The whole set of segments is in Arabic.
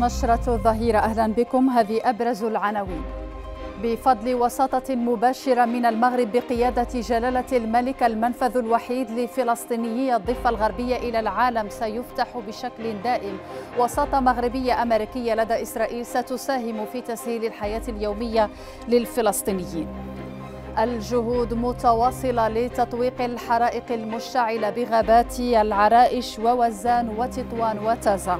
نشرة الظهيرة أهلا بكم. هذه أبرز العناوين. بفضل وساطة مباشرة من المغرب بقيادة جلالة الملك المنفذ الوحيد لفلسطينيي الضفة الغربية إلى العالم سيفتح بشكل دائم وساطة مغربية أمريكية لدى إسرائيل ستساهم في تسهيل الحياة اليومية للفلسطينيين. الجهود متواصلة لتطويق الحرائق المشتعلة بغابات العرائش ووزان وتطوان وتازا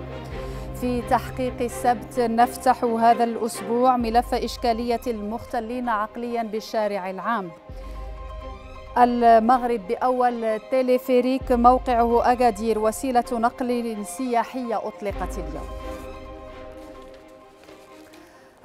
في تحقيق السبت نفتح هذا الأسبوع ملف إشكالية المختلين عقليا بالشارع العام. المغرب بأول تيليفيريك موقعه أجادير وسيلة نقل سياحية أطلقت اليوم.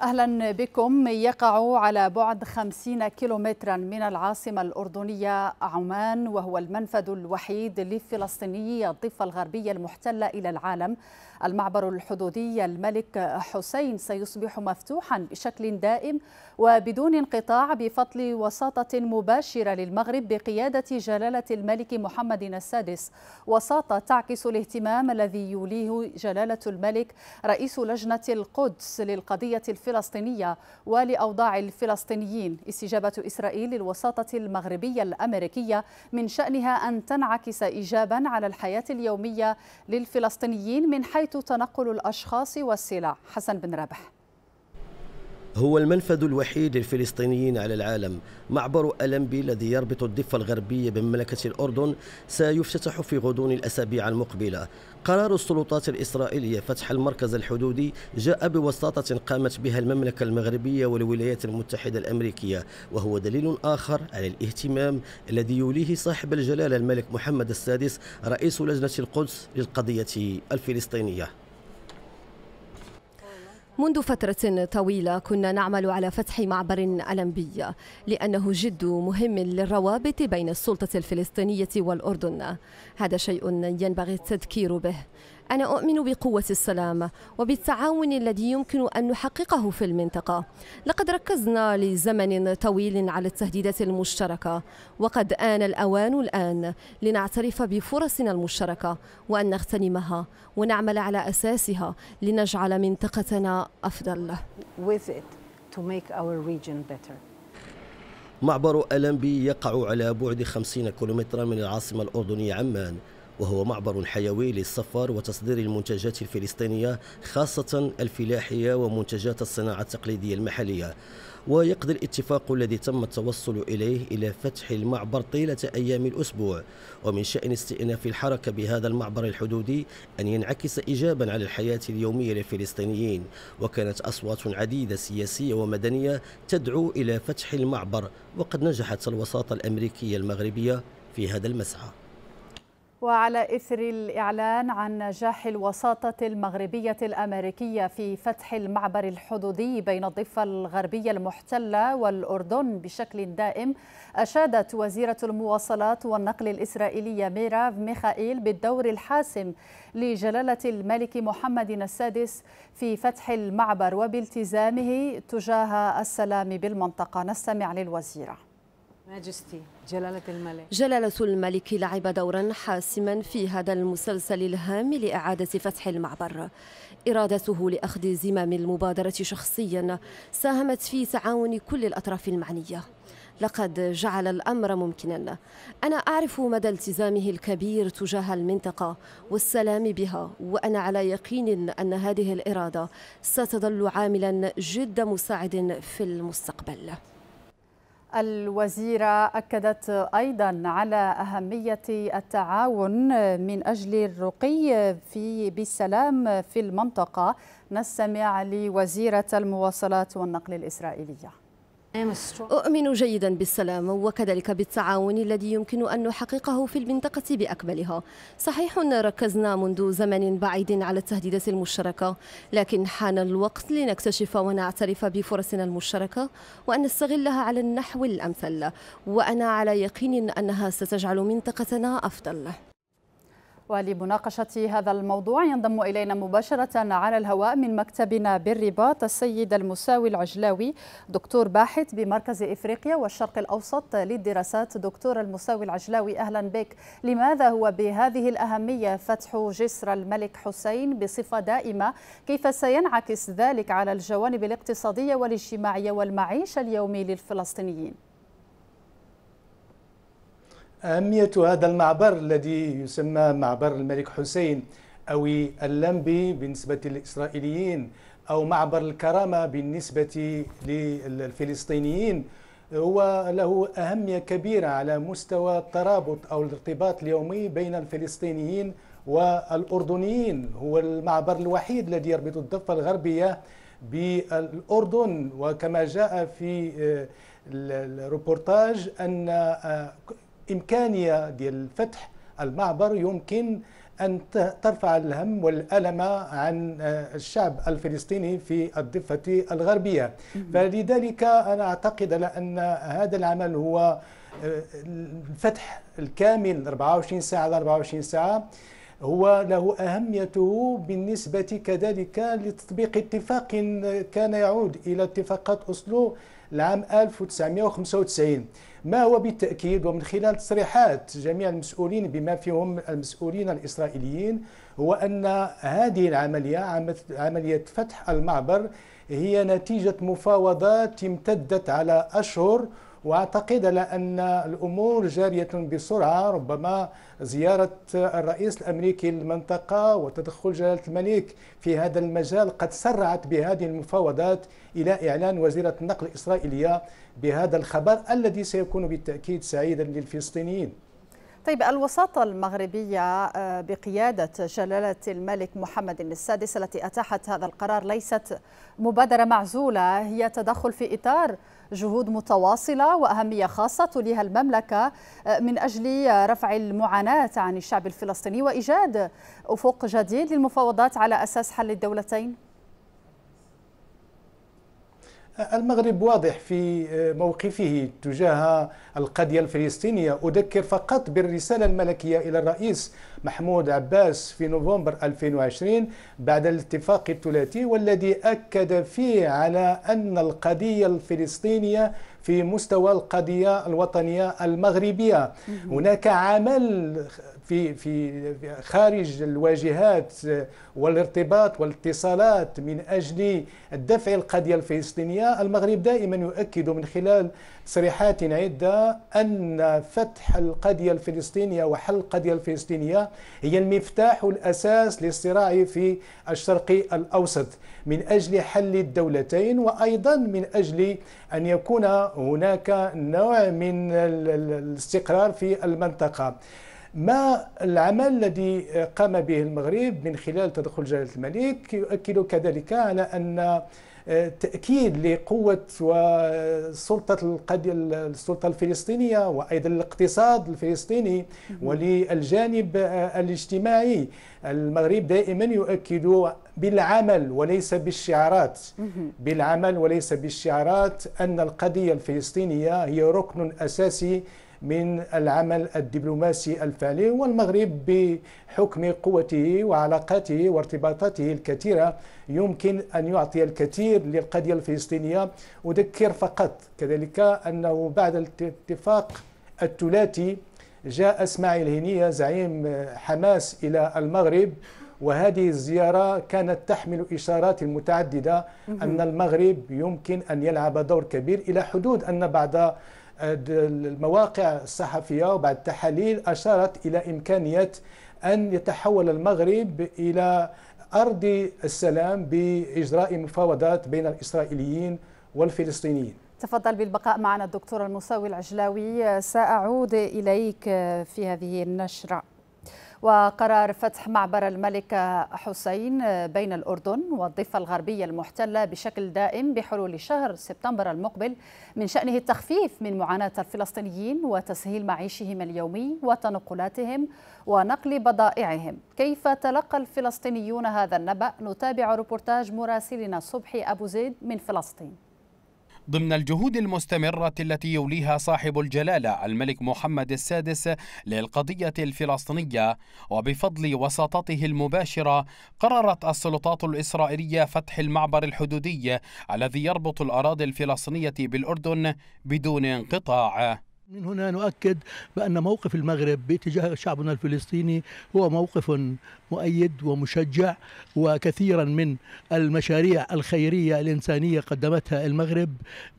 أهلا بكم. يقع على بعد خمسين كيلومترا من العاصمة الأردنية عمان وهو المنفذ الوحيد لفلسطيني الضفة الغربية المحتلة إلى العالم. المعبر الحدودي الملك حسين سيصبح مفتوحا بشكل دائم وبدون انقطاع بفضل وساطة مباشرة للمغرب بقيادة جلالة الملك محمد السادس. وساطة تعكس الاهتمام الذي يوليه جلالة الملك رئيس لجنة القدس للقضية الفلسطينية ولأوضاع الفلسطينيين. استجابة إسرائيل للوساطة المغربية الأمريكية من شأنها أن تنعكس إيجابا على الحياة اليومية للفلسطينيين من حيث تنقل الأشخاص والسلع. حسن بن رابح هو المنفذ الوحيد للفلسطينيين على العالم معبر ألمبي الذي يربط الضفة الغربية بمملكة الأردن سيفتتح في غضون الأسابيع المقبلة. قرار السلطات الإسرائيلية فتح المركز الحدودي جاء بوساطة قامت بها المملكة المغربية والولايات المتحدة الأمريكية وهو دليل آخر على الاهتمام الذي يوليه صاحب الجلالة الملك محمد السادس رئيس لجنة القدس للقضية الفلسطينية. منذ فترة طويلة كنا نعمل على فتح معبر ألمبي لأنه جد مهم للروابط بين السلطة الفلسطينية والأردن. هذا شيء ينبغي التذكير به. أنا أؤمن بقوة السلام وبالتعاون الذي يمكن أن نحققه في المنطقة. لقد ركزنا لزمن طويل على التهديدات المشتركة وقد آن الأوان الآن لنعترف بفرصنا المشتركة وأن نغتنمها ونعمل على أساسها لنجعل منطقتنا أفضل. With it to make our region better. معبر ألمبي يقع على بعد 50 كيلومترا من العاصمة الأردنية عمان. وهو معبر حيوي للسفر وتصدير المنتجات الفلسطينية خاصة الفلاحية ومنتجات الصناعة التقليدية المحلية. ويقضي الاتفاق الذي تم التوصل إليه إلى فتح المعبر طيلة أيام الأسبوع. ومن شأن استئناف الحركة بهذا المعبر الحدودي أن ينعكس إيجابا على الحياة اليومية للفلسطينيين. وكانت أصوات عديدة سياسية ومدنية تدعو إلى فتح المعبر وقد نجحت الوساطة الأمريكية المغربية في هذا المسعى. وعلى إثر الإعلان عن نجاح الوساطة المغربية الأمريكية في فتح المعبر الحدودي بين الضفة الغربية المحتلة والأردن بشكل دائم أشادت وزيرة المواصلات والنقل الإسرائيلية ميراف ميخائيل بالدور الحاسم لجلالة الملك محمد السادس في فتح المعبر وبالتزامه تجاه السلام بالمنطقة. نستمع ماجستي جلالة الملك. جلالة الملك لعب دورا حاسما في هذا المسلسل الهام لإعادة فتح المعبر. إرادته لأخذ زمام المبادرة شخصيا ساهمت في تعاون كل الأطراف المعنية. لقد جعل الأمر ممكنا. أنا أعرف مدى التزامه الكبير تجاه المنطقة والسلام بها وأنا على يقين أن هذه الإرادة ستظل عاملا جد مساعد في المستقبل. الوزيرة أكدت أيضا على أهمية التعاون من أجل الرقي في بالسلام في المنطقة. نستمع لوزيرة المواصلات والنقل الإسرائيلية. أؤمن جيدا بالسلام وكذلك بالتعاون الذي يمكن أن نحققه في المنطقة بأكملها. صحيح ركزنا منذ زمن بعيد على التهديدات المشتركة لكن حان الوقت لنكتشف ونعترف بفرصنا المشتركة وأن نستغلها على النحو الأمثل. وأنا على يقين أنها ستجعل منطقتنا أفضل. ولمناقشة هذا الموضوع ينضم إلينا مباشرة على الهواء من مكتبنا بالرباط السيد المساوي العجلاوي دكتور باحث بمركز إفريقيا والشرق الأوسط للدراسات. دكتور المساوي العجلاوي أهلا بك. لماذا هو بهذه الأهمية فتح جسر الملك حسين بصفة دائمة؟ كيف سينعكس ذلك على الجوانب الاقتصادية والاجتماعية والمعيشة اليومي للفلسطينيين؟ أهمية هذا المعبر الذي يسمى معبر الملك حسين أو اللمبي بالنسبة للإسرائيليين أو معبر الكرامة بالنسبة للفلسطينيين هو له أهمية كبيرة على مستوى الترابط أو الارتباط اليومي بين الفلسطينيين والأردنيين. هو المعبر الوحيد الذي يربط الضفة الغربية بالأردن. وكما جاء في الروبورتاج أن إمكانية ديال فتح المعبر يمكن أن ترفع الهم والألم عن الشعب الفلسطيني في الضفة الغربية. فلذلك أنا أعتقد أن هذا العمل هو الفتح الكامل 24 ساعة على 24 ساعة هو له أهميته بالنسبة كذلك لتطبيق اتفاق كان يعود إلى اتفاقات أسلو العام 1995 ما هو بالتأكيد ومن خلال تصريحات جميع المسؤولين بما فيهم المسؤولين الإسرائيليين هو أن هذه العملية عملية فتح المعبر هي نتيجة مفاوضات امتدت على أشهر واعتقد لأن الأمور جارية بسرعة ربما زيارة الرئيس الأمريكي للمنطقة وتدخل جلالة الملك في هذا المجال قد سرعت بهذه المفاوضات إلى إعلان وزيرة النقل الإسرائيلية بهذا الخبر الذي سيكون بالتأكيد سعيدا للفلسطينيين. طيب الوساطة المغربية بقيادة جلالة الملك محمد السادس التي أتاحت هذا القرار ليست مبادرة معزولة هي تدخل في إطار جهود متواصلة وأهمية خاصة توليها المملكة من أجل رفع المعاناة عن الشعب الفلسطيني وإيجاد أفق جديد للمفاوضات على أساس حل الدولتين؟ المغرب واضح في موقفه تجاه القضية الفلسطينية. أذكر فقط بالرسالة الملكية إلى الرئيس محمود عباس في نوفمبر 2020 بعد الاتفاق الثلاثي والذي أكد فيه على أن القضية الفلسطينية في مستوى القضية الوطنية المغربية. هناك عمل في في خارج الواجهات والارتباط والاتصالات من أجل دفع القضية الفلسطينية المغرب دائما يؤكد من خلال تصريحات عدة أن فتح القضية الفلسطينية وحل القضية الفلسطينية هي المفتاح الأساس للصراع في الشرق الأوسط من أجل حل الدولتين وأيضا من أجل أن يكون هناك نوع من الاستقرار في المنطقة. ما العمل الذي قام به المغرب من خلال تدخل جلالة الملك يؤكد كذلك على أن تأكيد لقوة وسلطة القضية السلطة الفلسطينية وأيضا الاقتصاد الفلسطيني وللجانب الاجتماعي. المغرب دائما يؤكد بالعمل وليس بالشعارات. بالعمل وليس بالشعارات أن القضية الفلسطينية هي ركن أساسي من العمل الدبلوماسي الفعلي والمغرب بحكم قوته وعلاقاته وارتباطاته الكثيرة. يمكن أن يعطي الكثير للقضية الفلسطينية. أذكر فقط كذلك أنه بعد الاتفاق الثلاثي جاء إسماعيل هنية زعيم حماس إلى المغرب. وهذه الزيارة كانت تحمل إشارات متعددة أن المغرب يمكن أن يلعب دور كبير إلى حدود أن بعض المواقع الصحفية وبعد التحاليل أشارت إلى إمكانية أن يتحول المغرب إلى أرض السلام بإجراء مفاوضات بين الإسرائيليين والفلسطينيين. تفضل بالبقاء معنا الدكتور المساوي العجلاوي. سأعود إليك في هذه النشرة. وقرار فتح معبر الملك حسين بين الأردن والضفة الغربية المحتلة بشكل دائم بحلول شهر سبتمبر المقبل من شأنه التخفيف من معاناة الفلسطينيين وتسهيل معيشهم اليومي وتنقلاتهم ونقل بضائعهم. كيف تلقى الفلسطينيون هذا النبأ؟ نتابع روبورتاج مراسلنا صبحي أبو زيد من فلسطين. ضمن الجهود المستمرة التي يوليها صاحب الجلالة الملك محمد السادس للقضية الفلسطينية وبفضل وساطته المباشرة قررت السلطات الإسرائيلية فتح المعبر الحدودي الذي يربط الأراضي الفلسطينية بالأردن بدون انقطاع. من هنا نؤكد بأن موقف المغرب باتجاه شعبنا الفلسطيني هو موقف مؤيد ومشجع وكثيرا من المشاريع الخيرية الإنسانية قدمتها المغرب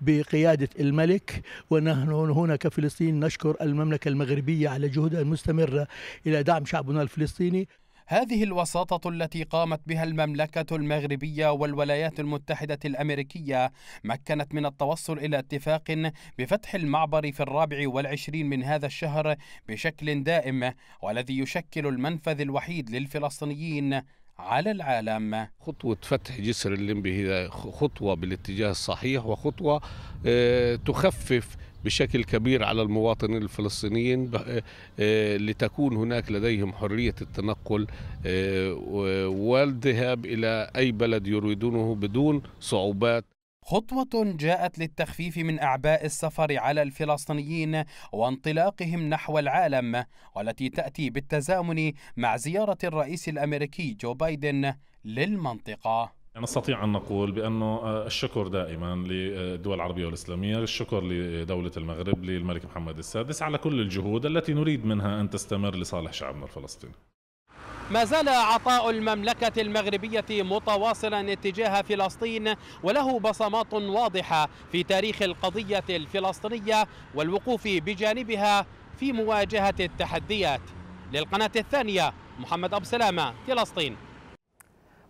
بقيادة الملك. ونحن هنا كفلسطين نشكر المملكة المغربية على جهودها المستمرة إلى دعم شعبنا الفلسطيني. هذه الوساطة التي قامت بها المملكة المغربية والولايات المتحدة الأمريكية مكنت من التوصل إلى اتفاق بفتح المعبر في الرابع والعشرين من هذا الشهر بشكل دائم والذي يشكل المنفذ الوحيد للفلسطينيين على العالم. خطوة فتح جسر الليمبي هي خطوة بالاتجاه الصحيح وخطوة آه، تخفف بشكل كبير على المواطنين الفلسطينيين آه، لتكون هناك لديهم حرية التنقل آه، والذهاب إلى أي بلد يريدونه بدون صعوبات. خطوة جاءت للتخفيف من أعباء السفر على الفلسطينيين وانطلاقهم نحو العالم والتي تأتي بالتزامن مع زيارة الرئيس الأمريكي جو بايدن للمنطقة. نستطيع أن نقول بأنه آه، الشكر دائما للدول العربية والإسلامية الشكر لدولة المغرب للملك محمد السادس على كل الجهود التي نريد منها أن تستمر لصالح شعبنا الفلسطيني. ما زال عطاء المملكة المغربية متواصلا اتجاه فلسطين وله بصمات واضحة في تاريخ القضية الفلسطينية والوقوف بجانبها في مواجهة التحديات. للقناة الثانية محمد أبو سلامة فلسطين.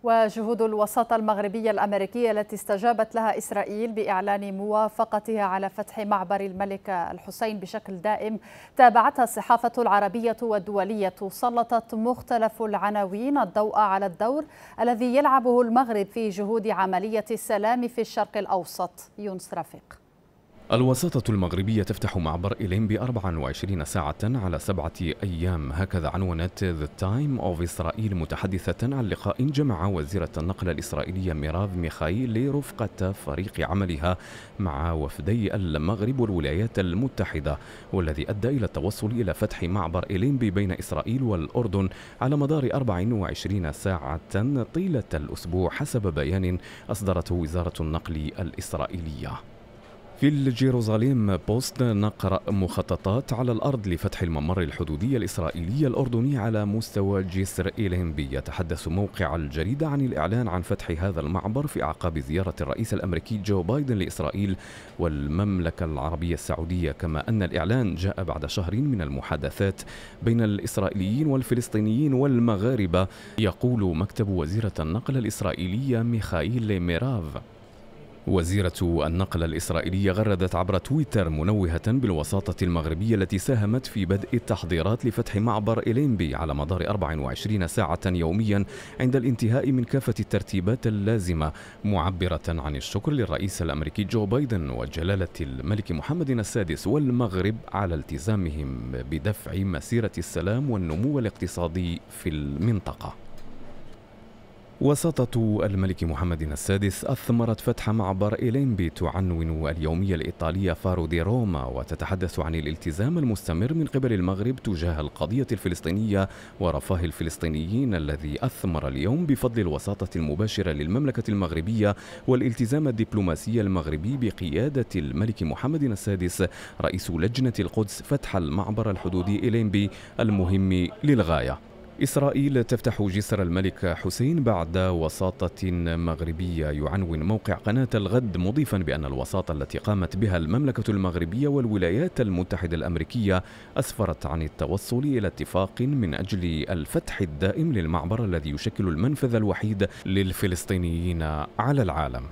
وجهود الوساطة المغربية الأمريكية التي استجابت لها إسرائيل بإعلان موافقتها على فتح معبر الملك الحسين بشكل دائم تابعتها الصحافة العربية والدولية. سلطت مختلف العناوين الضوء على الدور الذي يلعبه المغرب في جهود عملية السلام في الشرق الأوسط. يونس رفيق. الوساطة المغربية تفتح معبر إلينبي 24 ساعة على سبعة أيام. هكذا عنونت The Times of Israel متحدثة عن لقاء جمع وزيرة النقل الإسرائيلية ميراف ميخائيل برفقة فريق عملها مع وفدي المغرب والولايات المتحدة والذي أدى إلى التوصل إلى فتح معبر إلينبي بين إسرائيل والأردن على مدار 24 ساعة طيلة الأسبوع حسب بيان أصدرته وزارة النقل الإسرائيلية. في الجيروزاليم بوست نقرأ مخططات على الأرض لفتح الممر الحدودي الإسرائيلي الأردني على مستوى جسر إيلينبي يتحدث موقع الجريدة عن الإعلان عن فتح هذا المعبر في أعقاب زيارة الرئيس الأمريكي جو بايدن لإسرائيل والمملكة العربية السعودية. كما أن الإعلان جاء بعد شهر من المحادثات بين الإسرائيليين والفلسطينيين والمغاربة. يقول مكتب وزيرة النقل الإسرائيلية ميخائيل ميراف. وزيرة النقل الإسرائيلية غردت عبر تويتر منوهة بالوساطة المغربية التي ساهمت في بدء التحضيرات لفتح معبر إلينبي على مدار 24 ساعة يوميا عند الانتهاء من كافة الترتيبات اللازمة معبرة عن الشكر للرئيس الأمريكي جو بايدن وجلالة الملك محمد السادس والمغرب على التزامهم بدفع مسيرة السلام والنمو الاقتصادي في المنطقة. وسطة الملك محمد السادس أثمرت فتح معبر إلينبي تعنون اليومية الإيطالية فارو دي روما وتتحدث عن الالتزام المستمر من قبل المغرب تجاه القضية الفلسطينية ورفاه الفلسطينيين الذي أثمر اليوم بفضل الوساطة المباشرة للمملكة المغربية والالتزام الدبلوماسي المغربي بقيادة الملك محمد السادس رئيس لجنة القدس فتح المعبر الحدودي إلينبي المهم للغاية. إسرائيل تفتح جسر الملك حسين بعد وساطة مغربية. يعنون موقع قناة الغد مضيفا بأن الوساطة التي قامت بها المملكة المغربية والولايات المتحدة الأمريكية أسفرت عن التوصل إلى اتفاق من أجل الفتح الدائم للمعبر الذي يشكل المنفذ الوحيد للفلسطينيين على العالم.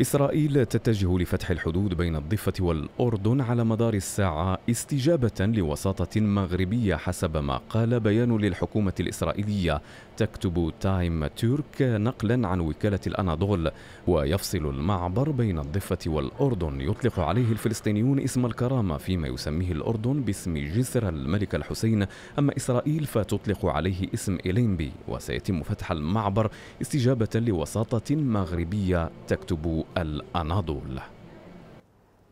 إسرائيل تتجه لفتح الحدود بين الضفة والأردن على مدار الساعة استجابة لوساطة مغربية حسب ما قال بيان للحكومة الإسرائيلية. تكتب تايم تورك نقلا عن وكالة الأناضول ويفصل المعبر بين الضفة والأردن. يطلق عليه الفلسطينيون اسم الكرامة فيما يسميه الأردن باسم جسر الملك الحسين. أما إسرائيل فتطلق عليه اسم إلينبي وسيتم فتح المعبر استجابة لوساطة مغربية تكتب الأناضول.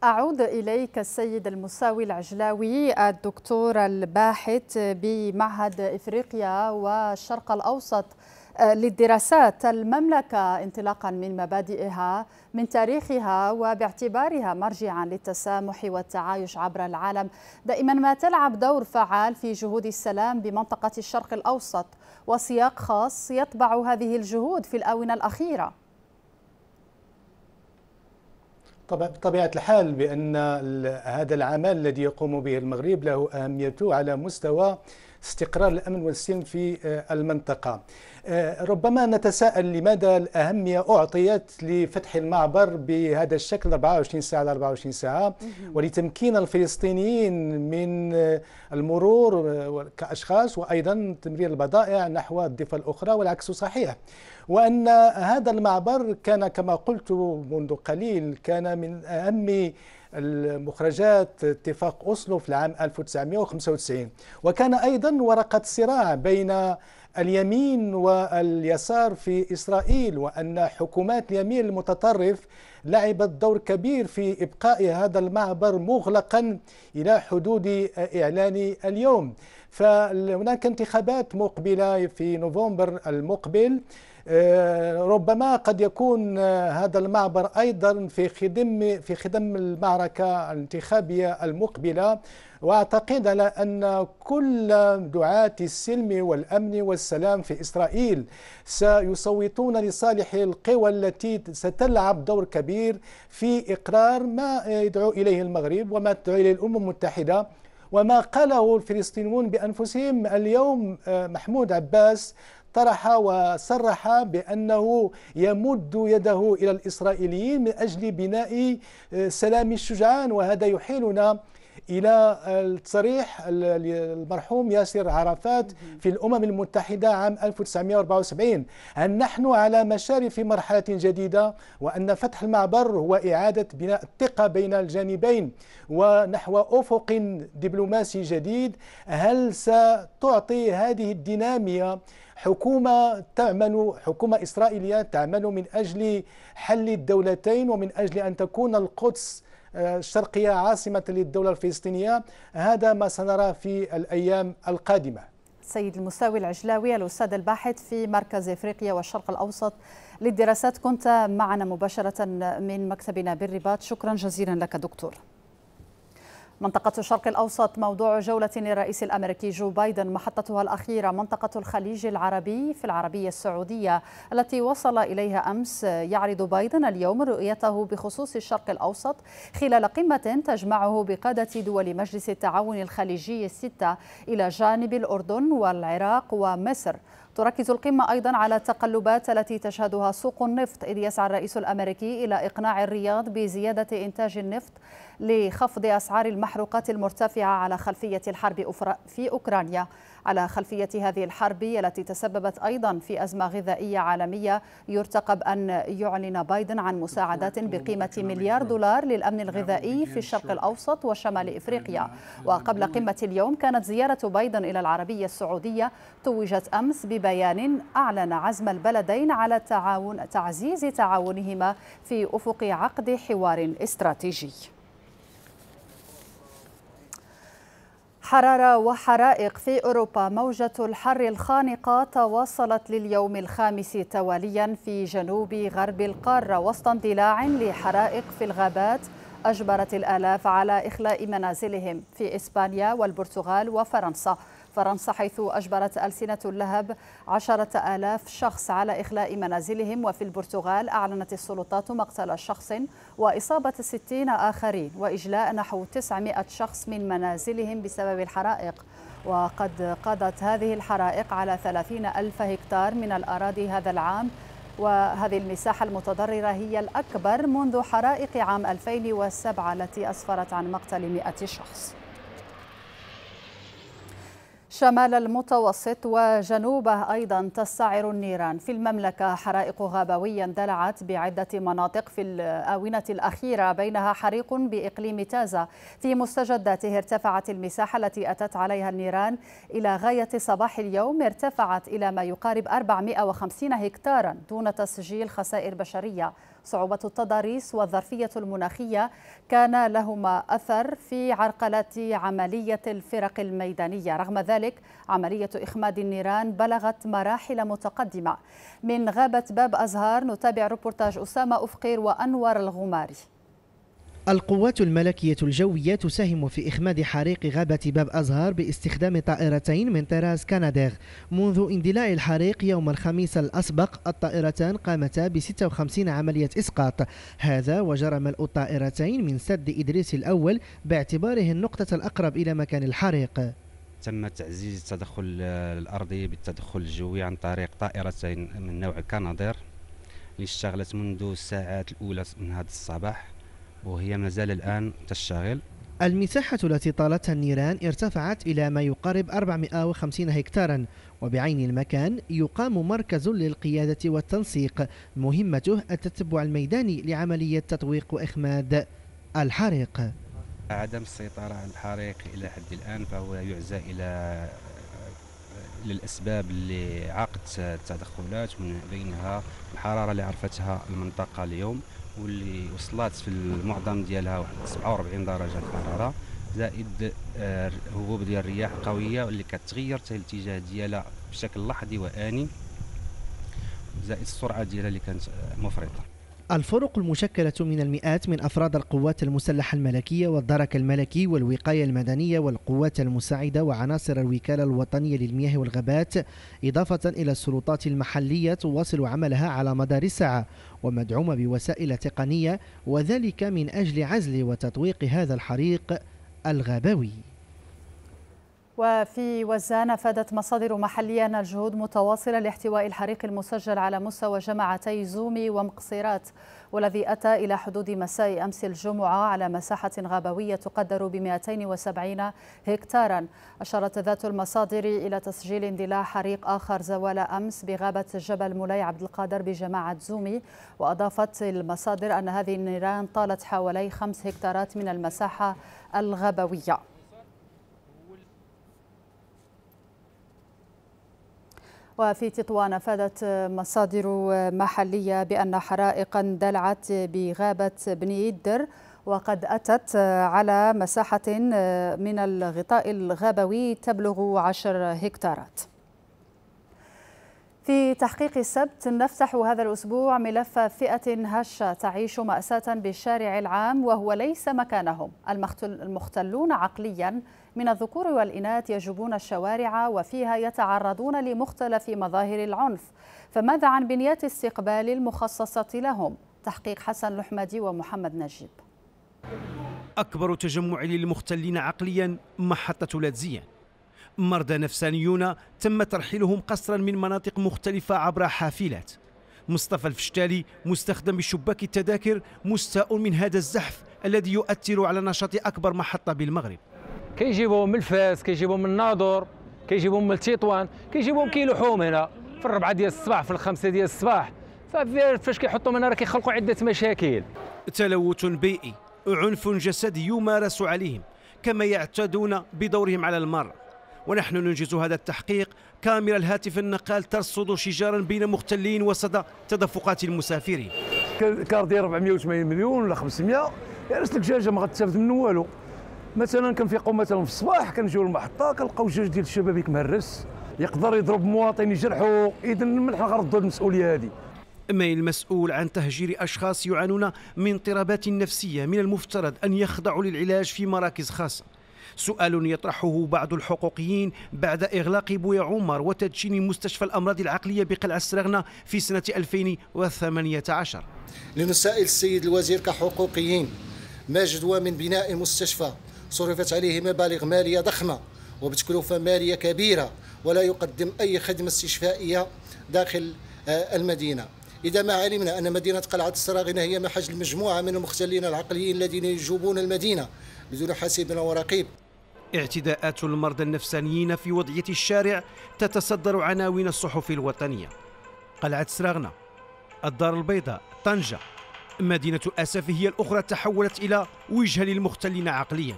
أعود إليك السيد المساوي العجلاوي الدكتور الباحث بمعهد إفريقيا والشرق الأوسط للدراسات المملكة انطلاقا من مبادئها من تاريخها وباعتبارها مرجعا للتسامح والتعايش عبر العالم. دائما ما تلعب دور فعال في جهود السلام بمنطقة الشرق الأوسط وسياق خاص يتبع هذه الجهود في الآونة الأخيرة. طبعا بطبيعة الحال بأن هذا العمل الذي يقوم به المغرب له أهميته على مستوى استقرار الأمن والسلم في المنطقة. آه، ربما نتساءل لماذا الأهمية أعطيت لفتح المعبر بهذا الشكل 24 ساعة على 24 ساعة ولتمكين الفلسطينيين من آه، المرور آه، كأشخاص وأيضا تمرير البضائع نحو الضفة الأخرى والعكس صحيح. وأن هذا المعبر كان كما قلت منذ قليل كان من أهم المخرجات اتفاق أوسلو في العام 1995 وكان أيضا ورقة صراع بين اليمين واليسار في إسرائيل وأن حكومات اليمين المتطرف لعبت دور كبير في إبقاء هذا المعبر مغلقا إلى حدود إعلان اليوم. فهناك انتخابات مقبلة في نوفمبر المقبل. ربما قد يكون هذا المعبر أيضا في خدم في خدم المعركة الانتخابية المقبلة. وأعتقد على أن كل دعاة السلم والأمن والسلام في إسرائيل سيصوتون لصالح القوى التي ستلعب دور كبير في إقرار ما يدعو إليه المغرب وما تدعو إليه الأمم المتحدة. وما قاله الفلسطينيون بأنفسهم اليوم آه، محمود عباس طرح وصرح بأنه يمد يده إلى الإسرائيليين من أجل بناء آه، سلام الشجعان وهذا يحيلنا إلى التصريح المرحوم ياسر عرفات في الأمم المتحدة عام 1974 أن نحن على مشارف مرحلة جديدة وأن فتح المعبر هو إعادة بناء الثقة بين الجانبين. ونحو أفق دبلوماسي جديد هل ستعطي هذه الدينامية حكومة تعمل حكومة إسرائيلية تعمل من أجل حل الدولتين ومن أجل أن تكون القدس الشرقية عاصمة للدولة الفلسطينية. هذا ما سنرى في الأيام القادمة. سيد المساوي العجلاوي الأستاذ الباحث في مركز إفريقيا والشرق الأوسط للدراسات كنت معنا مباشرة من مكتبنا بالرباط. شكرا جزيلا لك دكتور. منطقة الشرق الأوسط موضوع جولة للرئيس الأمريكي جو بايدن محطتها الأخيرة منطقة الخليج العربي في العربية السعودية التي وصل إليها أمس. يعرض بايدن اليوم رؤيته بخصوص الشرق الأوسط خلال قمة تجمعه بقادة دول مجلس التعاون الخليجي الستة إلى جانب الأردن والعراق ومصر. تركز القمة أيضا على التقلبات التي تشهدها سوق النفط إذ يسعى الرئيس الأمريكي إلى إقناع الرياض بزيادة إنتاج النفط لخفض أسعار المحروقات المرتفعة على خلفية الحرب في أوكرانيا. على خلفية هذه الحرب التي تسببت أيضا في أزمة غذائية عالمية يرتقب أن يعلن بايدن عن مساعدات بقيمة مليار دولار للأمن الغذائي في الشرق الأوسط وشمال إفريقيا. وقبل قمة اليوم كانت زيارة بايدن إلى العربية السعودية توجت أمس ببيان أعلن عزم البلدين على تعاون تعزيز تعاونهما في أفق عقد حوار استراتيجي. حرارة وحرائق في أوروبا. موجة الحر الخانقة تواصلت لليوم الخامس تواليا في جنوب غرب القارة وسط اندلاع لحرائق في الغابات. أجبرت الآلاف على إخلاء منازلهم في إسبانيا والبرتغال وفرنسا. فرنسا حيث أجبرت ألسنة اللهب عشرة آلاف شخص على إخلاء منازلهم. وفي البرتغال أعلنت السلطات مقتل شخص وإصابة ستين آخرين وإجلاء نحو 900 شخص من منازلهم بسبب الحرائق. وقد قضت هذه الحرائق على 30 ألف هكتار من الأراضي هذا العام. وهذه المساحة المتضررة هي الأكبر منذ حرائق عام 2007 التي أسفرت عن مقتل 100 شخص. شمال المتوسط وجنوبه أيضا تستعر النيران. في المملكة حرائق غابوية اندلعت بعدة مناطق في الآونة الأخيرة بينها حريق بإقليم تازا في مستجداته ارتفعت المساحة التي أتت عليها النيران إلى غاية صباح اليوم ارتفعت إلى ما يقارب 450 هكتارا دون تسجيل خسائر بشرية. صعوبة التضاريس والظرفية المناخية كان لهما أثر في عرقلة عملية الفرق الميدانية. رغم ذلك عملية إخماد النيران بلغت مراحل متقدمة. من غابة باب أزهار نتابع روبورتاج أسامة أفقير وأنور الغماري. القوات الملكية الجوية تساهم في إخماد حريق غابة باب أزهر باستخدام طائرتين من طراز كنديغ منذ اندلاع الحريق يوم الخميس الأسبق الطائرتان قامتا ب 56 عملية إسقاط. هذا وجرى ملء الطائرتين من سد إدريس الأول باعتباره النقطة الأقرب إلى مكان الحريق. تم تعزيز التدخل الأرضي بالتدخل الجوي عن طريق طائرتين من نوع كنادير اللي اشتغلت منذ الساعات الأولى من هذا الصباح. وهي ما زال الآن تشتغل. المساحة التي طالتها النيران ارتفعت إلى ما يقارب 450 هكتارا وبعين المكان يقام مركز للقيادة والتنسيق. مهمته التتبع الميداني لعملية تطويق وإخماد الحريق. عدم السيطرة على الحريق إلى حد الآن فهو يعزى إلى للأسباب اللي عقدت التدخلات من بينها الحرارة اللي عرفتها المنطقة اليوم. واللي وصلت في المعظم ديالها واحد 47 درجة الحراره زائد آه، هبوب ديال الرياح القويه واللي كتغير حتى الاتجاه ديالها بشكل لحظي وآني زائد السرعة ديالها اللي كانت آه، مفرطة. الفرق المشكلة من المئات من أفراد القوات المسلحة الملكية والدرك الملكي والوقاية المدنية والقوات المساعدة وعناصر الوكالة الوطنية للمياه والغابات إضافة إلى السلطات المحلية تواصل عملها على مدار الساعة ومدعومة بوسائل تقنية وذلك من أجل عزل وتطويق هذا الحريق الغابوي. وفي وزان افادت مصادر محلية أن الجهود متواصلة لاحتواء الحريق المسجل على مستوى جماعتي زومي ومقصيرات والذي أتى إلى حدود مساء أمس الجمعة على مساحة غابوية تقدر ب 270 هكتارا. أشارت ذات المصادر إلى تسجيل اندلاع حريق آخر زوال أمس بغابة جبل مولاي عبد القادر بجماعة زومي وأضافت المصادر أن هذه النيران طالت حوالي خمس هكتارات من المساحة الغابوية. وفي تطوان أفادت مصادر محلية بأن حرائقا دلعت بغابة بني الدر وقد أتت على مساحة من الغطاء الغابوي تبلغ عشر هكتارات. في تحقيق السبت نفتح هذا الأسبوع ملف فئة هشة تعيش مأساة بالشارع العام وهو ليس مكانهم. المختلون عقليا من الذكور والإناث يجوبون الشوارع وفيها يتعرضون لمختلف مظاهر العنف فماذا عن بنيات استقبال المخصصة لهم؟ تحقيق حسن الحمدي ومحمد نجيب. أكبر تجمع للمختلين عقليا محطة لاتزيان مرضى نفسانيون تم ترحيلهم قسرا من مناطق مختلفة عبر حافلات. مصطفى الفشتالي مستخدم بشباك التذاكر مستاء من هذا الزحف الذي يؤثر على نشاط أكبر محطة بالمغرب. كيجيبوهم من الفاس كيجيبوهم من الناظور كيجيبوهم من التطوان كيجيبوهم كي لحوم هنا في الربعة ديال الصباح في الخمسة ديال الصباح. فاش كيحطوا هنا راه كيخلقوا عدة مشاكل. تلوث بيئي عنف جسدي يمارس عليهم كما يعتادون بدورهم على المرأة ونحن ننجز هذا التحقيق كاميرا الهاتف النقال ترصد شجارا بين مختلين وسط تدفقات المسافرين. كار ديال 480 مليون ولا 500 يعني لك دجاجه ما غتستافد منه والو. مثلا كنفيقوا مثلا في الصباح كنجيو للمحطة كنلقاو جوج ديال الشبابيك مهرس يقدر يضرب مواطن يجرحه اذا من حنا غنردوا المسؤوليه هذه ميل المسؤول عن تهجير أشخاص يعانون من اضطرابات نفسية من المفترض أن يخضعوا للعلاج في مراكز خاصة. سؤال يطرحه بعض الحقوقيين بعد إغلاق بويا عمر وتدشين مستشفى الأمراض العقلية بقلعة السرغنة في سنة 2018 لنسائل السيد الوزير كحقوقيين ما جدوى من بناء مستشفى. صرفت عليه مبالغ مالية ضخمة وبتكلفة مالية كبيرة ولا يقدم أي خدمة استشفائية داخل آه، المدينة. إذا ما علمنا أن مدينة قلعة السراغنة هي محج المجموعة من المختلين العقليين الذين يجوبون المدينة بدون حاسب ورقيب اعتداءات المرضى النفسانيين في وضعية الشارع تتصدر عناوين الصحف الوطنية. قلعة سراغنة الدار البيضاء طنجة. مدينة أسف هي الأخرى تحولت إلى وجهة للمختلين عقليا.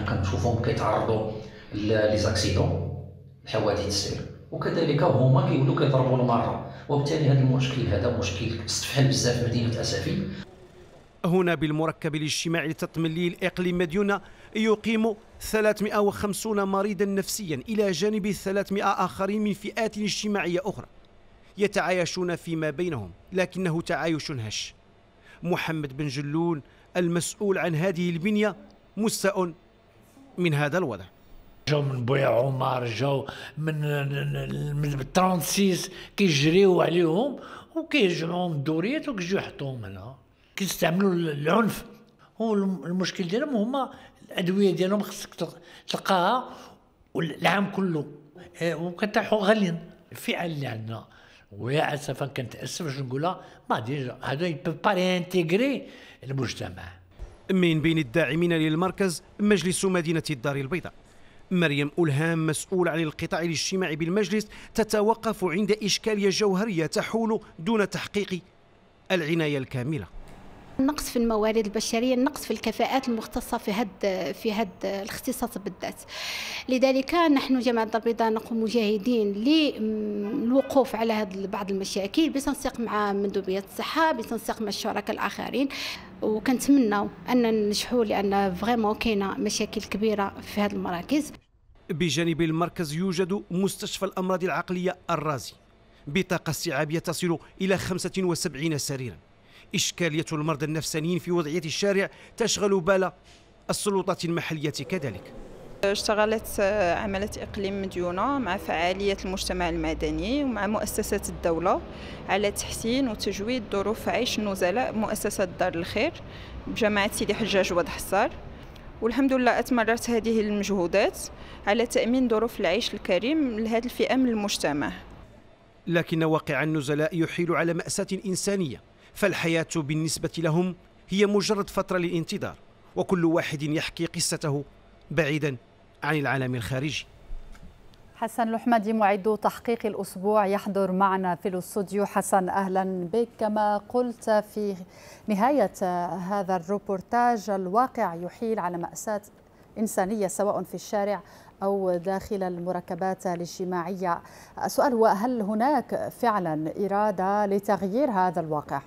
كنشوفهم كيتعرضوا لي زاكسيدون حوادث السير وكذلك هما كيولوا كيضربوا المرة. وبالتالي هذا المشكل هذا مشكل استفحل بزاف في مدينة اسافي هنا بالمركب الاجتماعي لتطميل اقليم مديونه يقيم 350 مريضا نفسيا إلى جانب 300 آخرين من فئات اجتماعية أخرى يتعايشون فيما بينهم لكنه تعايش هش. محمد بن جلون المسؤول عن هذه البنية مستاء من هذا الوضع. جاو من بويا عمر جاو من من 36 كيجريو عليهم وكيجمعوهم الدوريات وكيجيو يحطوهم هنا. كيستعملوا العنف. هو المشكل ديالهم هما الأدوية ديالهم خصك تلقاها العام كله. إيه، وكتاحوا غاليين الفئه اللي عندنا. ويا اسفا كنتاسف باش نقولها. ما ديجا هذا يبو با انتيغري المجتمع. من بين الداعمين للمركز مجلس مدينة الدار البيضاء. مريم ألهام مسؤول عن القطاع الاجتماعي بالمجلس تتوقف عند إشكالية جوهرية تحول دون تحقيق العناية الكاملة. النقص في الموارد البشرية النقص في الكفاءات المختصة في هذا في هذا الاختصاص بالذات. لذلك نحن جامعه الدار البيضاء نقوم مجاهدين للوقوف على هذه بعض المشاكل بتنسيق مع مندوبية الصحة بتنسيق مع الشركاء الآخرين. وكنتمنى أن ننجحوا لأن فريمون كاينة مشاكل كبيرة في هذه المراكز. بجانب المركز يوجد مستشفى الأمراض العقلية الرازي بطاقة استيعابية تصل إلى 75 سريرا. إشكالية المرضى النفسانيين في وضعية الشارع تشغل بال السلطات المحلية كذلك. اشتغلت عملت إقليم مديونة مع فعالية المجتمع المدني ومع مؤسسات الدولة على تحسين وتجويد ظروف عيش النزلاء مؤسسة دار الخير بجماعة سيدي حجاج واد حصار والحمد لله أتمررت هذه المجهودات على تأمين ظروف العيش الكريم لهذه الفئة من المجتمع. لكن واقع النزلاء يحيل على مأساة إنسانية فالحياة بالنسبة لهم هي مجرد فترة للانتظار وكل واحد يحكي قصته بعيدا عن العالم الخارجي. حسن لحمدي معد تحقيق الأسبوع يحضر معنا في الاستوديو. حسن أهلا بك. كما قلت في نهاية هذا الروبورتاج الواقع يحيل على مأساة إنسانية سواء في الشارع أو داخل المركبات الاجتماعية. السؤال هو هل هناك فعلا إرادة لتغيير هذا الواقع؟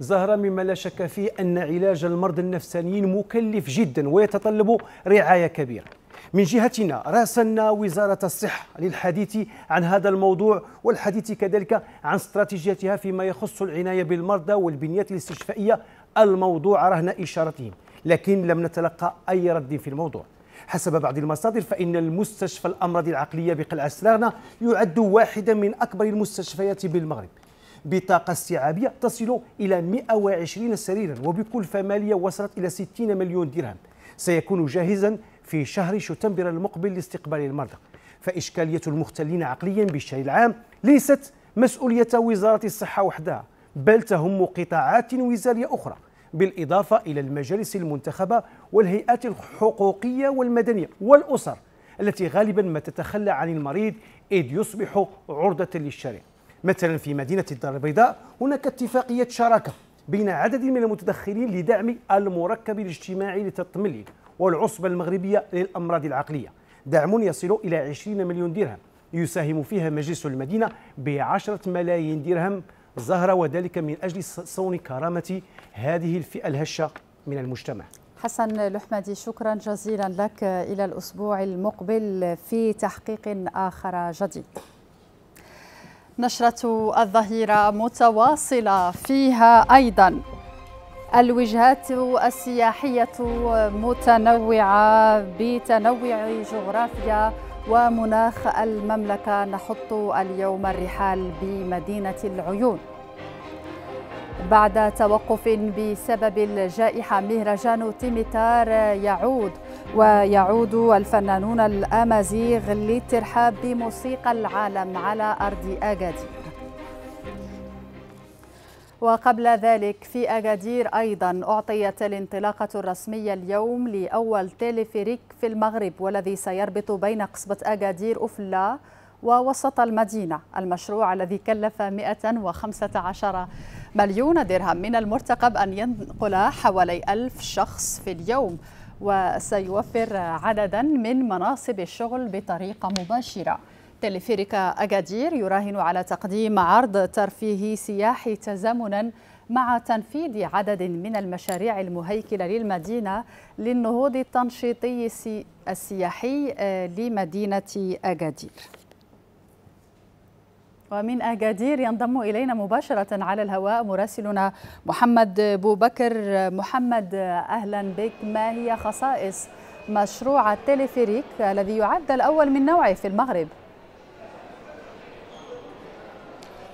زهرة مما لا شك فيه أن علاج المرضى النفسانيين مكلف جدا ويتطلب رعاية كبيرة. من جهتنا راسلنا وزارة الصحة للحديث عن هذا الموضوع والحديث كذلك عن استراتيجيتها فيما يخص العناية بالمرضى والبنيات الاستشفائية. الموضوع رهن إشارتهم لكن لم نتلقى أي رد في الموضوع. حسب بعض المصادر فإن المستشفى الأمراض العقلية بقلعة سلاغنا يعد واحدا من أكبر المستشفيات بالمغرب. بطاقة استيعابية تصل إلى 120 سريرا وبكلفة مالية وصلت إلى 60 مليون درهم. سيكون جاهزا في شهر شتنبر المقبل لاستقبال المرضى. فإشكالية المختلين عقليا بالشهر العام ليست مسؤولية وزارة الصحة وحدها بل تهم قطاعات وزارية أخرى بالإضافة إلى المجالس المنتخبة والهيئات الحقوقية والمدنية والأسر التي غالبا ما تتخلى عن المريض إذ يصبح عرضة للشارع مثلا في مدينة الدار البيضاء هناك اتفاقية شراكة بين عدد من المتدخلين لدعم المركب الاجتماعي لتطميل والعصبة المغربية للأمراض العقلية. دعم يصل إلى 20 مليون درهم. يساهم فيها مجلس المدينة بعشرة ملايين درهم زهرة وذلك من أجل صون كرامة هذه الفئة الهشة من المجتمع. حسن لحمدي شكرا جزيلا لك. إلى الأسبوع المقبل في تحقيق آخر جديد. نشرة الظهيرة متواصلة فيها أيضا. الوجهات السياحية متنوعة بتنوع جغرافيا ومناخ المملكة. نحط اليوم الرحال بمدينة العيون. بعد توقف بسبب الجائحة مهرجان تيميتار يعود ويعود الفنانون الأمازيغ للترحاب بموسيقى العالم على أرض أكادير وقبل ذلك في أكادير أيضا أعطيت الانطلاقة الرسمية اليوم لأول تيليفريك في المغرب والذي سيربط بين قصبة أكادير أفلا ووسط المدينة. المشروع الذي كلف 115 مليون درهم من المرتقب أن ينقل حوالي ألف شخص في اليوم وسيوفر عددا من مناصب الشغل بطريقة مباشرة. تلفريك أكادير يراهن على تقديم عرض ترفيهي سياحي تزامنا مع تنفيذ عدد من المشاريع المهيكلة للمدينة للنهوض التنشيطي السياحي آه، لمدينة أكادير. ومن أكادير ينضم إلينا مباشرة على الهواء مراسلنا محمد بوبكر. محمد أهلا بك. ما هي خصائص مشروع التلفريك الذي يعد الأول من نوعه في المغرب؟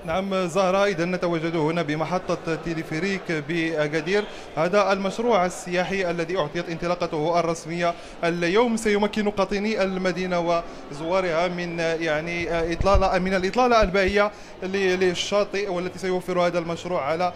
نعم زهرة إذا نتواجد هنا بمحطة تيليفريك بأكادير. هذا المشروع السياحي الذي أعطيت انطلاقته الرسمية اليوم. سيمكن قاطني المدينة وزوارها من يعني إطلالة من الإطلالة الباهية للشاطئ والتي سيوفر هذا المشروع على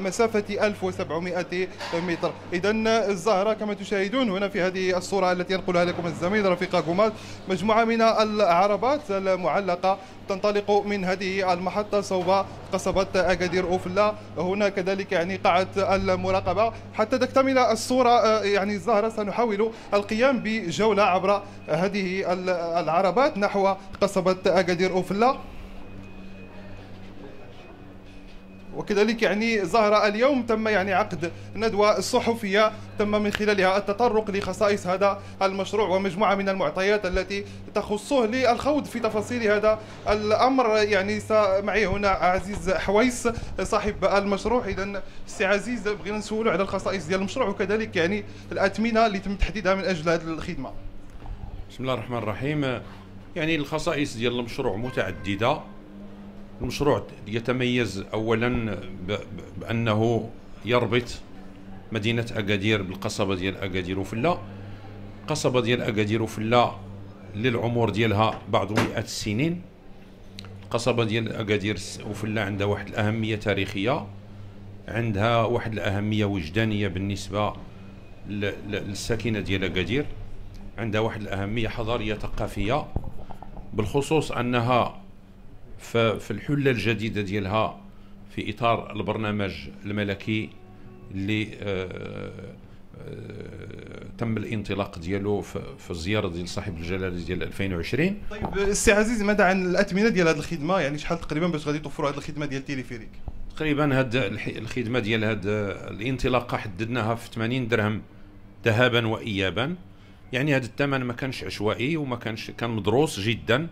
مسافة 1700 متر. إذا الزهرة كما تشاهدون هنا في هذه الصورة التي ينقلها لكم الزميل رفيق قمات مجموعة من العربات المعلقة تنطلق من هذه المحطة صوب قصبة أكادير أوفلا. هنا كذلك يعني قاعة المراقبة. حتى تكتمل الصورة يعني الزهرة سنحاول القيام بجولة عبر هذه العربات نحو قصبة أكادير أوفلا. وكذلك يعني ظهر اليوم تم يعني عقد ندوة صحفية تم من خلالها التطرق لخصائص هذا المشروع ومجموعة من المعطيات التي تخصه للخوض في تفاصيل هذا الأمر. يعني معي هنا عزيز حويس صاحب المشروع. إذا سي عزيز بغينا نسولوا على الخصائص ديال المشروع وكذلك يعني الأثمنة اللي تم تحديدها من أجل هذه الخدمة. بسم الله الرحمن الرحيم. يعني الخصائص ديال المشروع متعددة. المشروع يتميز اولا بأنه يربط مدينة أكادير بالقصبة ديال أكادير وفلا قصبة ديال أكادير وفلا للعمر ديالها بعض مئات السنين. القصبه ديال أكادير وفلا عندها واحد الأهمية تاريخية عندها واحد الأهمية وجدانية بالنسبة للساكنة ديال أكادير. عندها واحد الأهمية حضارية ثقافية بالخصوص أنها في الحلة الجديدة ديالها في إطار البرنامج الملكي اللي آه، آه، تم الانطلاق ديالو في الزيارة ديال صاحب الجلالة ديال 2020 طيب السي عزيز ماذا عن الأثمنة ديال هذه الخدمة؟ يعني شحال تقريبا باش غادي توفروا هذه الخدمة ديال تيليفيريك تقريبا هاد الخدمة ديال هاد الانطلاقه حددناها في 80 درهم ذهابا وايابا. يعني هذا الثمن ما كانش عشوائي وما كانش كان مدروس جدا.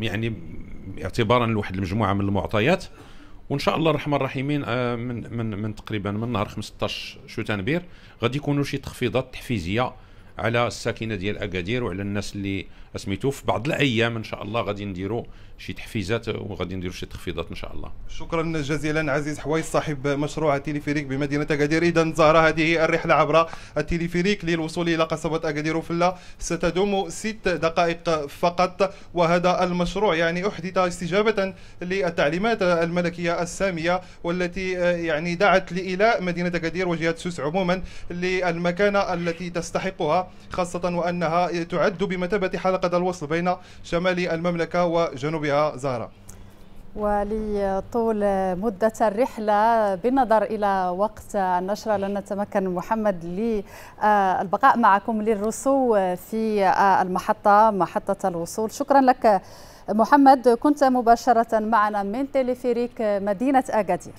يعني اعتبارا لواحد المجموعة من المعطيات. وإن شاء الله الرحمن الرحيمين آه، من من من تقريبا من نهار 15 شتنبير غادي يكونوا شي تخفيضات تحفيزية على الساكنة ديال أكادير وعلى الناس اللي سميتو في بعض الأيام إن شاء الله غادي نديروا شي تحفيزات وغادي نديروا شي تخفيضات إن شاء الله. شكرا جزيلا عزيز حويس صاحب مشروع التليفريك بمدينة أكادير. اذا زهرة هذه الرحلة عبر التليفريك للوصول إلى قصبة أكادير وفلا ستدوم ست دقائق فقط وهذا المشروع يعني أحدث استجابة للتعليمات الملكية السامية والتي يعني دعت لايلاء مدينة أكادير وجهة سوس عموما للمكانه التي تستحقها خاصة وأنها تعد بمثابة حلقة الوصل بين شمال المملكة وجنوبها زهرة. ولطول مدة الرحلة بالنظر إلى وقت النشرة لن نتمكن محمد للبقاء معكم للرسو في المحطة محطة الوصول. شكرا لك محمد. كنت مباشرة معنا من تلفريك مدينة أكادير.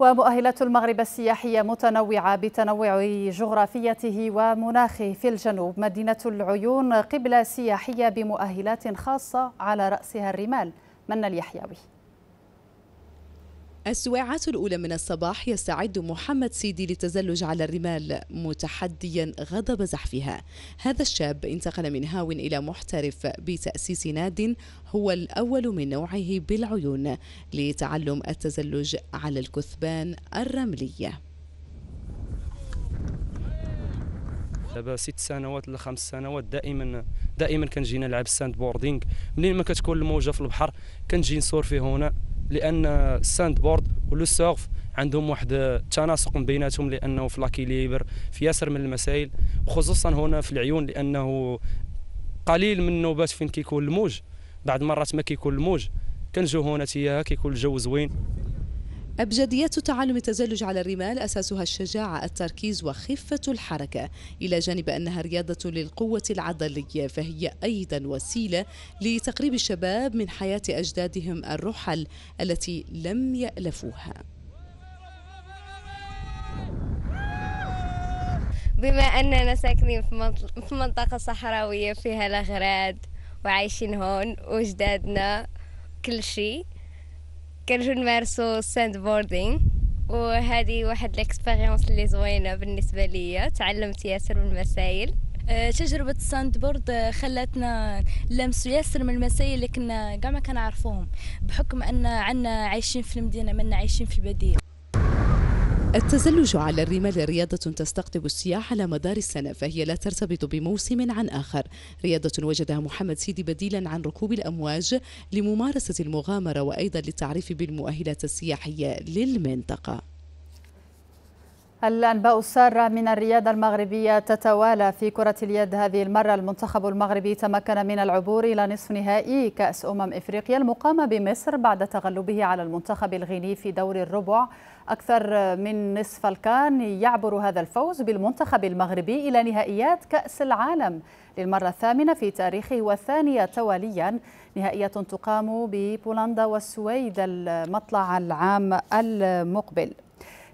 ومؤهلات المغرب السياحية متنوعة بتنوع جغرافيته ومناخه في الجنوب. مدينة العيون قبلة سياحية بمؤهلات خاصة على رأسها الرمال. من اليحيوي السواعات الأولى من الصباح يستعد محمد سيدي للتزلج على الرمال متحديا غضب زحفها. هذا الشاب انتقل من هاو إلى محترف بتأسيس ناد هو الأول من نوعه بالعيون لتعلم التزلج على الكثبان الرملية دابا ست سنوات ولا خمس سنوات دائما دائما كنجي نلعب ال sandboarding منين ما كتكون الموجة في البحر كنجي ن surfer هنا. لأن ال sandboard و le surf عندهم واحد التناسق بيناتهم لأنه في l'équilibre في ياسر من المسائل وخصوصا هنا في العيون لأنه قليل من النوبات فين كيكون الموج. بعض المرات ما كيكون الموج. كنجيو هنا تياها كيكون الجو زوين. أبجديات تعلم التزلج على الرمال أساسها الشجاعة التركيز وخفة الحركة. إلى جانب أنها رياضة للقوة العضلية فهي أيضا وسيلة لتقريب الشباب من حياة أجدادهم الرحل التي لم يألفوها. بما أننا ساكنين في منطقة صحراوية فيها الأغراد وعايشين هون وجدادنا كل شيء كنجو نمارسو الساند بوردينغ وهذه واحد l'expérience اللي زوينة بالنسبة ليا تعلمت ياسر من المسائل. أه، تجربة ال sandboard خلتنا نلمسوا ياسر من المسائل اللي كنا كاع ما كنعرفوهم بحكم أن عنا عايشين في المدينة منا عايشين في البادية. التزلج على الرمال رياضة تستقطب السياح على مدار السنة فهي لا ترتبط بموسم عن آخر. رياضة وجدها محمد سيدي بديلا عن ركوب الأمواج لممارسة المغامرة وأيضا للتعريف بالمؤهلات السياحية للمنطقة. الأنباء السارة من الرياضة المغربية تتوالى في كرة اليد هذه المرة. المنتخب المغربي تمكن من العبور إلى نصف نهائي كأس أمم إفريقيا المقامة بمصر بعد تغلبه على المنتخب الغيني في دور الربع. أكثر من نصف الكان يعبر هذا الفوز بالمنتخب المغربي إلى نهائيات كأس العالم للمرة الثامنة في تاريخه والثانية تواليا. نهائية تقام ببولندا والسويد المطلع العام المقبل.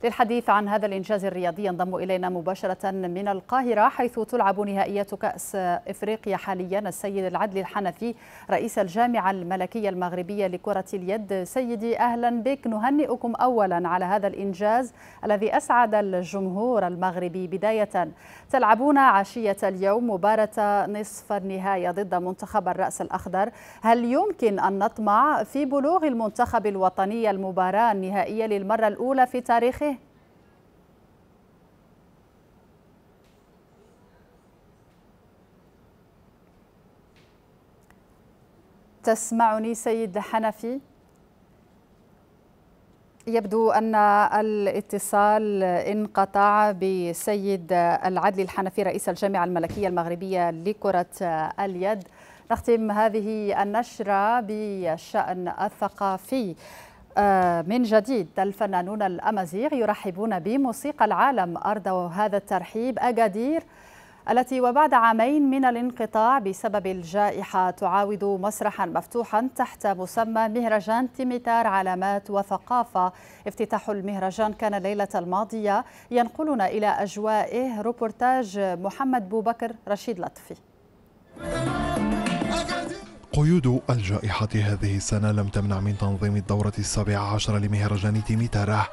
للحديث عن هذا الإنجاز الرياضي ينضم إلينا مباشرة من القاهرة حيث تلعب نهائيات كأس إفريقيا حاليا السيد العدلي الحنفي رئيس الجامعة الملكية المغربية لكرة اليد. سيدي أهلا بك. نهنئكم أولا على هذا الإنجاز الذي أسعد الجمهور المغربي. بداية تلعبون عشية اليوم مباراة نصف النهاية ضد منتخب الرأس الأخضر هل يمكن أن نطمع في بلوغ المنتخب الوطني المباراة النهائية للمرة الأولى في تاريخه؟ تسمعني سيد حنفي يبدو أن الاتصال انقطع بسيد العدل الحنفي رئيس الجامعة الملكية المغربية لكرة اليد. نختم هذه النشرة بالشأن الثقافي. آه، من جديد الفنانون الأمازيغ يرحبون بموسيقى العالم. أرض هذا الترحيب. أجادير التي وبعد عامين من الانقطاع بسبب الجائحة تعاود مسرحا مفتوحا تحت مسمى مهرجان تيميتار علامات وثقافة. افتتاح المهرجان كان الليلة الماضية. ينقلنا إلى أجوائه. روبورتاج محمد بوبكر رشيد لطفي. قيود الجائحة هذه السنة لم تمنع من تنظيم الدورة السابعة عشر لمهرجان تيميتاره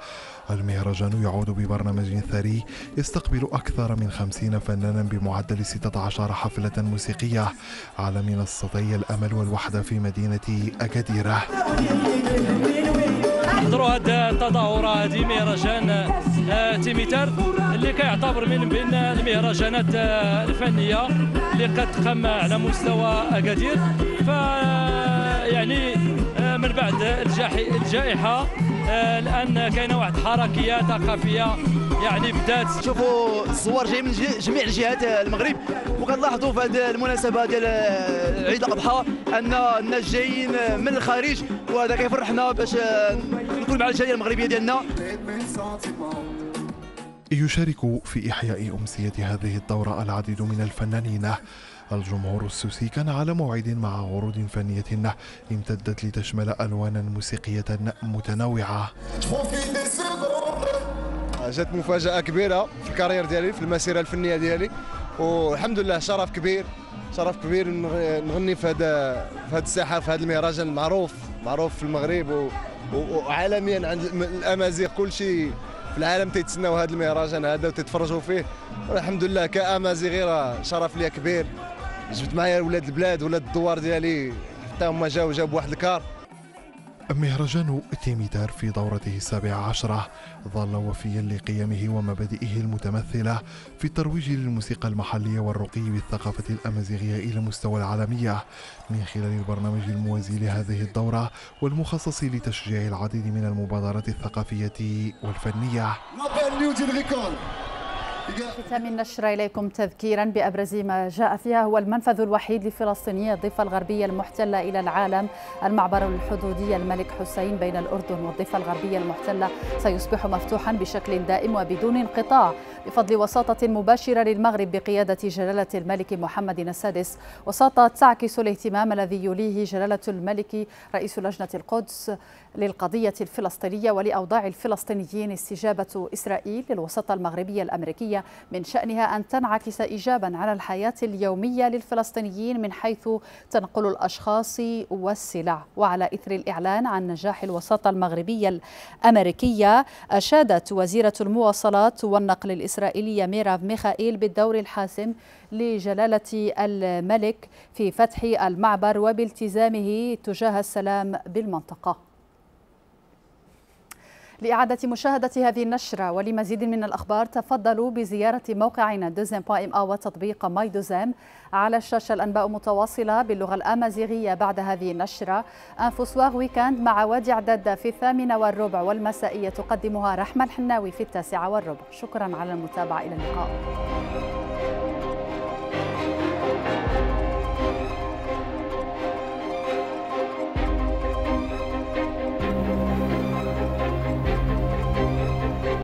المهرجان يعود ببرنامج ثري يستقبل أكثر من خمسين فنانا بمعدل 16 حفلة موسيقية. على منصتي الأمل والوحدة في مدينة أكاديرة. نحضروا هذه التظاهرة هذه مهرجان تيميتر اللي كيعتبر من بين المهرجانات الفنية اللي قد تقام على مستوى أكادير. ف يعني من بعد الجائحة. الان كاينة واحد حركية ثقافية يعني بدات شوفوا الصور جاي من جميع الجهات المغرب. وكنلاحظوا في هذه المناسبة ديال عيد الأضحى أن الناس جايين من الخارج وهذا كيفرحنا باش نكون مع الجالية المغربية ديالنا. يشارك في إحياء أمسية هذه الدورة العديد من الفنانين. الجمهور السوسي كان على موعد مع عروض فنية امتدت لتشمل ألوانا موسيقية متنوعة. جات مفاجأة كبيرة في الكارير ديالي في المسيرة الفنية ديالي والحمد لله شرف كبير شرف كبير نغني في هذا في هذه الساحة في هذا المهرجان المعروف معروف في المغرب وعالميا عند الأمازيغ كل شيء في العالم تيتسناو هذا المهرجان هذا وتتفرجوا فيه. والحمد لله كأمازيغي شرف ليا كبير. جبت معايا ولاد البلاد ولاد الدوار ديالي. حتى هما جاو جابوا واحد الكار. مهرجان تيميتار في دورته السابعة عشرة ظل وفيا لقيمه ومبادئه المتمثلة في الترويج للموسيقى المحلية والرقي بالثقافة الأمازيغية إلى مستوى العالمية. من خلال البرنامج الموازي لهذه الدورة والمخصص لتشجيع العديد من المبادرات الثقافية والفنية. ختام النشرة إليكم تذكيرا بأبرز ما جاء فيها هو المنفذ الوحيد لفلسطينية الضفة الغربية المحتلة إلى العالم. المعبر الحدودي الملك حسين بين الأردن والضفة الغربية المحتلة سيصبح مفتوحا بشكل دائم وبدون انقطاع بفضل وساطة مباشرة للمغرب بقيادة جلالة الملك محمد السادس. وساطة تعكس الاهتمام الذي يليه جلالة الملك رئيس لجنة القدس للقضية الفلسطينية ولأوضاع الفلسطينيين استجابة إسرائيل للوساطة المغربية الأمريكية. من شأنها أن تنعكس إيجابا على الحياة اليومية للفلسطينيين من حيث تنقل الأشخاص والسلع. وعلى إثر الإعلان عن نجاح الوساطة المغربية الأمريكية أشادت وزيرة المواصلات والنقل الإسرائيلية ميراف ميخائيل بالدور الحاسم لجلالة الملك في فتح المعبر وبالتزامه تجاه السلام بالمنطقة. لإعادة مشاهدة هذه النشرة. ولمزيد من الأخبار تفضلوا بزيارة موقعنا دوزين ام أو وتطبيق ماي دوزام على الشاشة الأنباء متواصلة باللغة الأمازيغية بعد هذه النشرة. أنفسواغ ويكاند مع وادي عداد في الثامنة والربع والمسائية تقدمها رحمة الحناوي في التاسعة والربع. شكرا على المتابعة. إلى اللقاء.